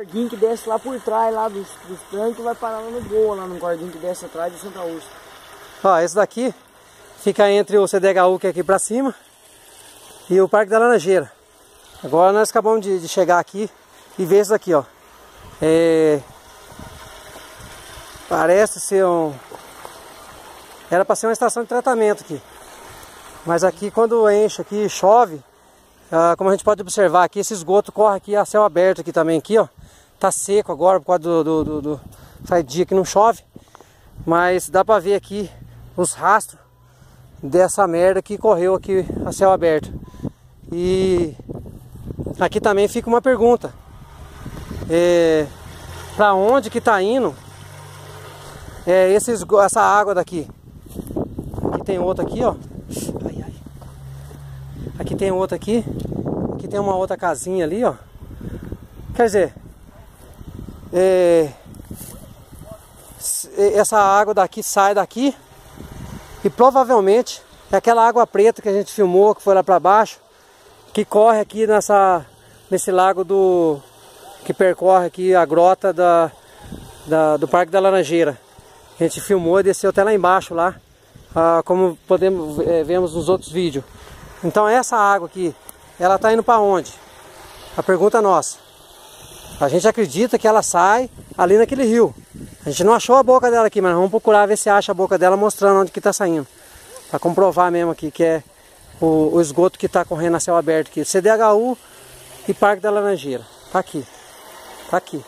Cordinho que desce lá por trás, lá dos, dos trancos, vai parar lá no Boa, lá no cordinho que desce atrás do Santa Úrsula. Ó, esse daqui fica entre o CDHU que é aqui pra cima e o Parque da Laranjeira. Agora nós acabamos de, de chegar aqui e ver isso daqui, ó. É... Parece ser um... Era para ser uma estação de tratamento aqui. Mas aqui quando enche aqui, chove, ah, como a gente pode observar aqui, esse esgoto corre aqui a céu aberto aqui também aqui, ó. Tá seco agora por causa do, do, do, do... Dia que não chove. Mas dá para ver aqui os rastros dessa merda que correu aqui a céu aberto. E aqui também fica uma pergunta. É, para onde que tá indo é, esses, essa água daqui? Aqui tem outra aqui, ó. Ai, ai. Aqui tem outra aqui. Aqui tem uma outra casinha ali, ó. Quer dizer, é, essa água daqui sai daqui e provavelmente é aquela água preta que a gente filmou, que foi lá para baixo, que corre aqui nessa, nesse lago do que percorre aqui a grota da, da do Parque da Laranjeira. A gente filmou e desceu até lá embaixo lá, ah, como podemos é, vemos nos outros vídeos. Então essa água aqui, ela está indo para onde? A pergunta é nossa. A gente acredita que ela sai ali naquele rio. A gente não achou a boca dela aqui, mas vamos procurar ver se acha a boca dela mostrando onde que está saindo. Para comprovar mesmo aqui que é o, o esgoto que está correndo a céu aberto aqui. CDHU e Parque da Laranjeira. Tá aqui. Tá aqui.